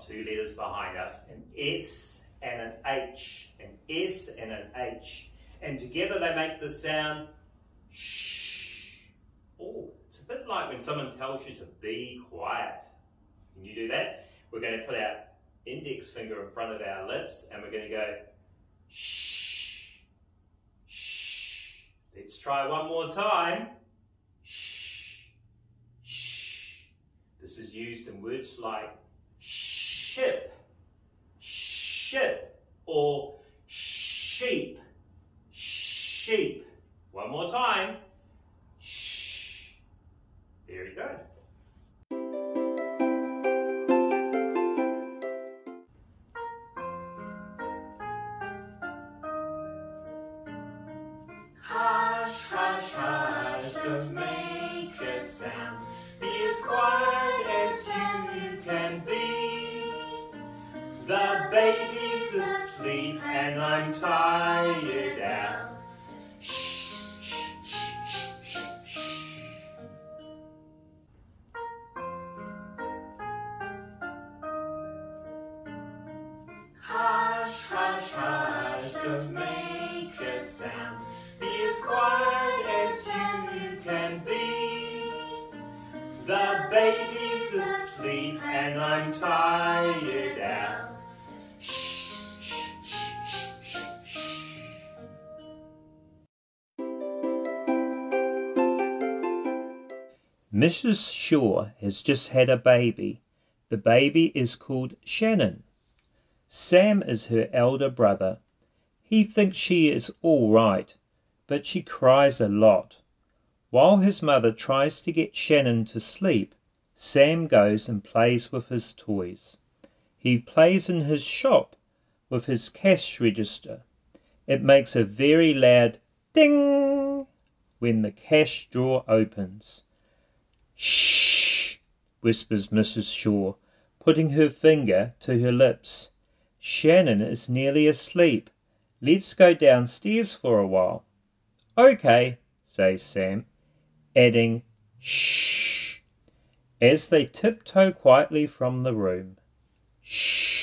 two letters behind us, an S and an H, an S and an H. And together they make the sound shh. Oh, it's a bit like when someone tells you to be quiet. Can you do that? We're going to put our index finger in front of our lips and we're going to go shh, shh. Let's try one more time. Shh, shh. This is used in words like ship, ship, or sheep, sheep. One more time. Shh. Very good. Hush, hush, hush, baby's asleep and I'm tired out. Shh, shh, shh. Hush, hush, hush, don't make a sound. Be as quiet as you can be. The baby's asleep and I'm tired out. Mrs. Shaw has just had a baby. The baby is called Shannon. Sam is her elder brother. He thinks she is all right, but she cries a lot. While his mother tries to get Shannon to sleep, Sam goes and plays with his toys. He plays in his shop with his cash register. It makes a very loud ding when the cash drawer opens. Shh, whispers Mrs. Shaw, putting her finger to her lips. Shannon is nearly asleep. Let's go downstairs for a while. Okay, says Sam, adding shh as they tiptoe quietly from the room. Shh.